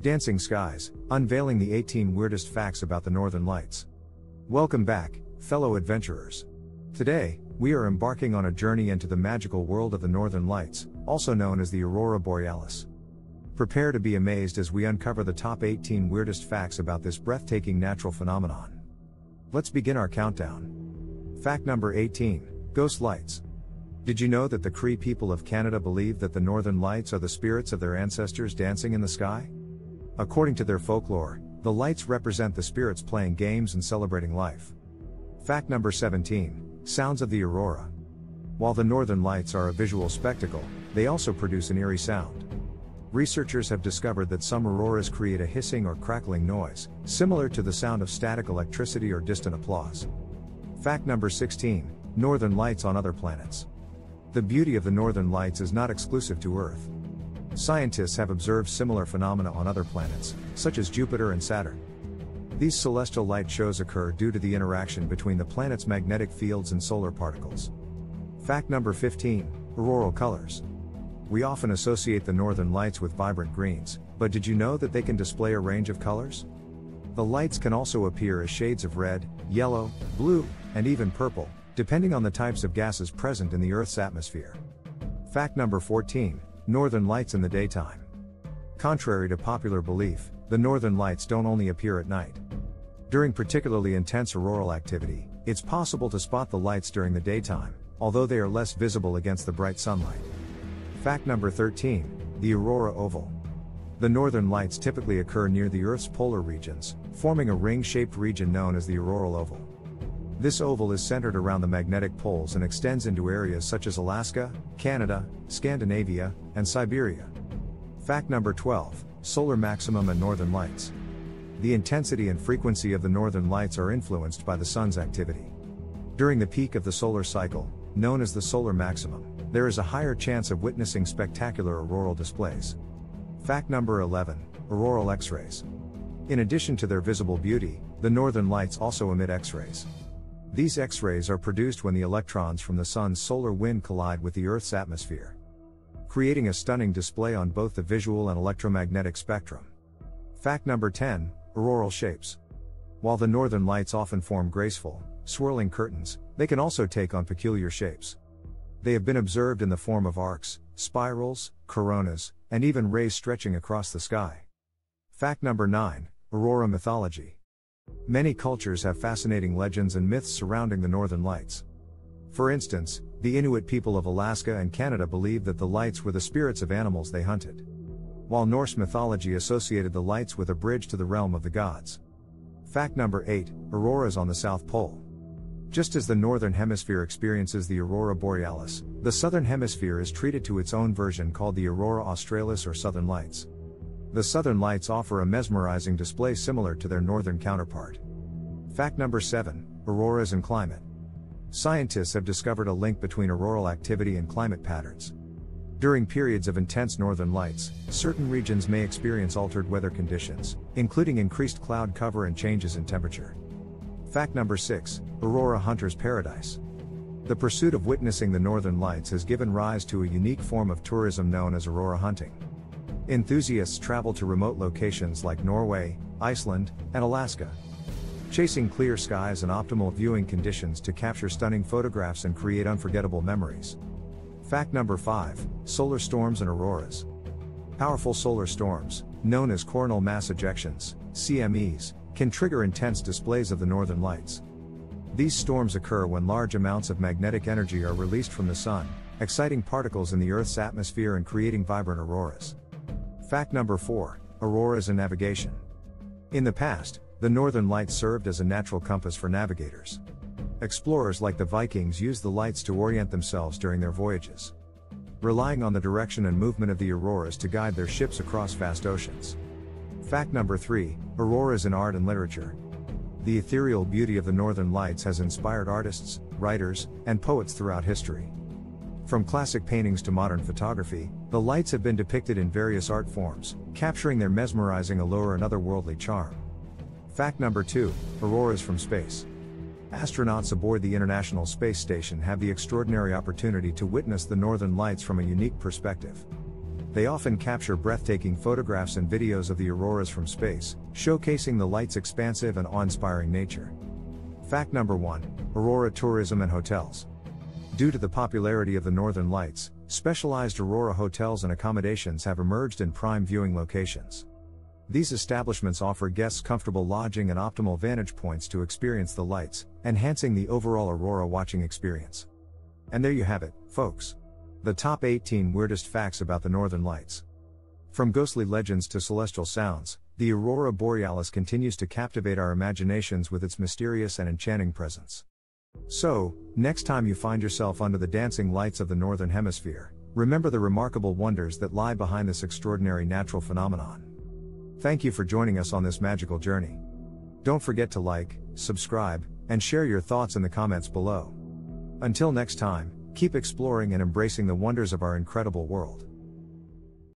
Dancing Skies, unveiling the 18 weirdest facts about the Northern Lights. Welcome back, fellow adventurers. Today, we are embarking on a journey into the magical world of the Northern Lights, also known as the Aurora Borealis. Prepare to be amazed as we uncover the top 18 weirdest facts about this breathtaking natural phenomenon. Let's begin our countdown. Fact number 18 Ghost Lights. Did you know that the Cree people of Canada believe that the Northern Lights are the spirits of their ancestors dancing in the sky? According to their folklore, the lights represent the spirits playing games and celebrating life. Fact number 17 Sounds of the Aurora. While the northern lights are a visual spectacle, they also produce an eerie sound. Researchers have discovered that some auroras create a hissing or crackling noise, similar to the sound of static electricity or distant applause. Fact number 16 Northern Lights on other planets. The beauty of the northern lights is not exclusive to Earth. Scientists have observed similar phenomena on other planets, such as Jupiter and Saturn. These celestial light shows occur due to the interaction between the planet's magnetic fields and solar particles. Fact number 15 Auroral colors. We often associate the northern lights with vibrant greens, but did you know that they can display a range of colors? The lights can also appear as shades of red, yellow, blue, and even purple, depending on the types of gases present in the Earth's atmosphere. Fact number 14 Northern Lights in the daytime. Contrary to popular belief, the northern lights don't only appear at night. During particularly intense auroral activity, it's possible to spot the lights during the daytime, although they are less visible against the bright sunlight. Fact number 13 The Aurora Oval. The northern lights typically occur near the Earth's polar regions, forming a ring shaped region known as the auroral oval. This oval is centered around the magnetic poles and extends into areas such as Alaska, Canada, Scandinavia, and Siberia. Fact number 12 Solar Maximum and Northern Lights. The intensity and frequency of the northern lights are influenced by the sun's activity. During the peak of the solar cycle, known as the solar maximum, there is a higher chance of witnessing spectacular auroral displays. Fact number 11 Auroral X rays. In addition to their visible beauty, the northern lights also emit X rays. These X rays are produced when the electrons from the Sun's solar wind collide with the Earth's atmosphere, creating a stunning display on both the visual and electromagnetic spectrum. Fact number 10 Auroral shapes. While the northern lights often form graceful, swirling curtains, they can also take on peculiar shapes. They have been observed in the form of arcs, spirals, coronas, and even rays stretching across the sky. Fact number 9 Aurora mythology. Many cultures have fascinating legends and myths surrounding the northern lights. For instance, the Inuit people of Alaska and Canada believed that the lights were the spirits of animals they hunted. While Norse mythology associated the lights with a bridge to the realm of the gods. Fact number 8 Auroras on the South Pole. Just as the northern hemisphere experiences the aurora borealis, the southern hemisphere is treated to its own version called the aurora australis or southern lights. The southern lights offer a mesmerizing display similar to their northern counterpart. Fact number 7 Auroras and climate. Scientists have discovered a link between auroral activity and climate patterns. During periods of intense northern lights, certain regions may experience altered weather conditions, including increased cloud cover and changes in temperature. Fact number 6 Aurora Hunter's Paradise. The pursuit of witnessing the northern lights has given rise to a unique form of tourism known as aurora hunting. Enthusiasts travel to remote locations like Norway, Iceland, and Alaska. Chasing clear skies and optimal viewing conditions to capture stunning photographs and create unforgettable memories. Fact number 5 Solar storms and auroras. Powerful solar storms, known as coronal mass ejections, CMEs, can trigger intense displays of the northern lights. These storms occur when large amounts of magnetic energy are released from the sun, exciting particles in the Earth's atmosphere and creating vibrant auroras. Fact number 4 Auroras and Navigation. In the past, the northern lights served as a natural compass for navigators. Explorers like the Vikings used the lights to orient themselves during their voyages, relying on the direction and movement of the auroras to guide their ships across vast oceans. Fact number 3 Auroras in Art and Literature. The ethereal beauty of the northern lights has inspired artists, writers, and poets throughout history. From classic paintings to modern photography, the lights have been depicted in various art forms, capturing their mesmerizing allure and otherworldly charm. Fact number 2 Auroras from Space. Astronauts aboard the International Space Station have the extraordinary opportunity to witness the northern lights from a unique perspective. They often capture breathtaking photographs and videos of the auroras from space, showcasing the light's expansive and awe inspiring nature. Fact number 1 Aurora Tourism and Hotels. Due to the popularity of the Northern Lights, specialized Aurora hotels and accommodations have emerged in prime viewing locations. These establishments offer guests comfortable lodging and optimal vantage points to experience the lights, enhancing the overall Aurora watching experience. And there you have it, folks. The top 18 weirdest facts about the Northern Lights. From ghostly legends to celestial sounds, the Aurora Borealis continues to captivate our imaginations with its mysterious and enchanting presence. So, next time you find yourself under the dancing lights of the Northern Hemisphere, remember the remarkable wonders that lie behind this extraordinary natural phenomenon. Thank you for joining us on this magical journey. Don't forget to like, subscribe, and share your thoughts in the comments below. Until next time, keep exploring and embracing the wonders of our incredible world.